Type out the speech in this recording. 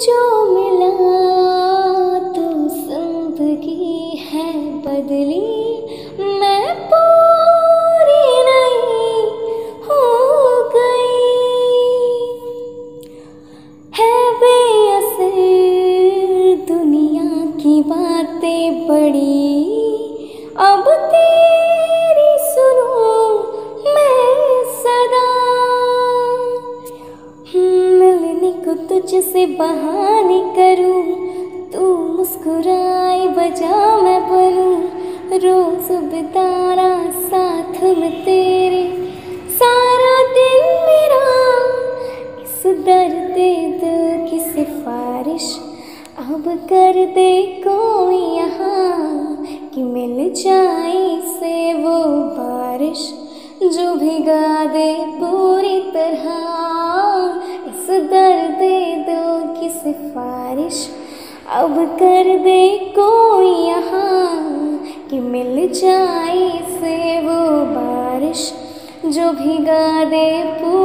जो मिला तो ज़िंदगी है बदली। मैं पूरी नहीं हो गई। है बेअसर दुनिया की बातें बड़ी। तुझसे बहाने करूँ, तू मुस्कुराए बजा मैं बोलूँ, रोज बिताना साथ में तेरे। सारा दिन मेरा इस दर्द दिल की सिफारिश, अब कर दे कोई यहाँ कि मिल जाए से वो बारिश, जो भिगा दे पूरी तरह। दे दो की सिफारिश। अब कर दे कोई यहाँ कि मिल जाए से वो बारिश। जो भिगा दे पूरी